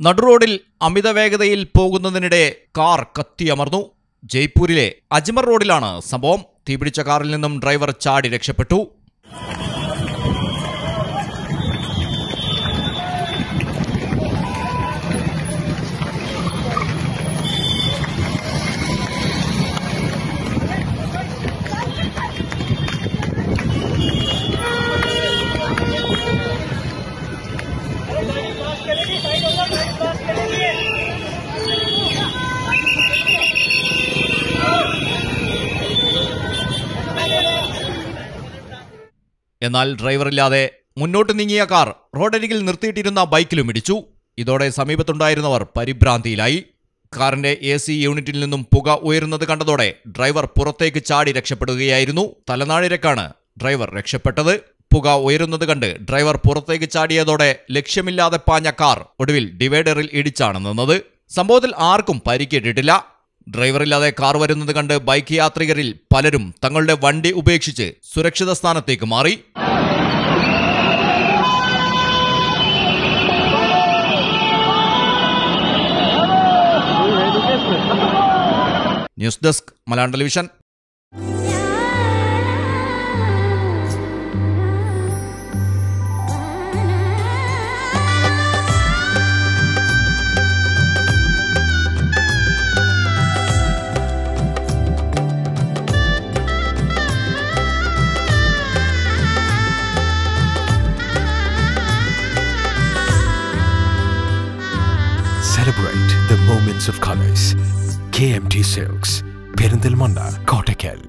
നടുറോഡിൽ അമിത വേഗതയിൽ പോകുന്നതിനിടെ കാർ കത്തിയമർന്നു. ജയ്പൂരിലെ അജ്മർ റോഡിലാണ് സംഭവം. തീപിടിച്ച കാറിൽ നിന്നും ഡ്രൈവർ ചാടി രക്ഷപ്പെട്ടു. എന്നാൽ ഡ്രൈവറില്ലാതെ മുന്നോട്ട് നീങ്ങിയ കാർ റോഡരികിൽ നിർത്തിയിട്ടിരുന്ന ബൈക്കിലും ഇടിച്ചു. ഇതോടെ സമീപത്തുണ്ടായിരുന്നവർ പരിഭ്രാന്തിയിലായി. കാറിന്റെ എ സി യൂണിറ്റിൽ നിന്നും പുക ഉയരുന്നത് കണ്ടതോടെ ഡ്രൈവർ പുറത്തേക്ക് ചാടി രക്ഷപ്പെടുകയായിരുന്നു. തലനാഴിരക്കാണ് ഡ്രൈവർ രക്ഷപ്പെട്ടത്. പുക ഉയരുന്നത് കണ്ട് ഡ്രൈവർ പുറത്തേക്ക് ചാടിയതോടെ ലക്ഷ്യമില്ലാതെ പാഞ്ഞ കാർ ഒടുവിൽ ഡിവൈഡറിൽ ഇടിച്ചാണ് നിന്നത്. സംഭവത്തിൽ ആർക്കും പരിക്കേറ്റിട്ടില്ല. ഡ്രൈവറില്ലാതെ കാർ വരുന്നത് കണ്ട് ബൈക്ക് യാത്രികരിൽ പലരും തങ്ങളുടെ വണ്ടി ഉപേക്ഷിച്ച് സുരക്ഷിത സ്ഥാനത്തേക്ക് മാറി. News desk Malayalam television. Celebrate the moments of colors. KMT Silks, Perindalmanda, Kottakkal.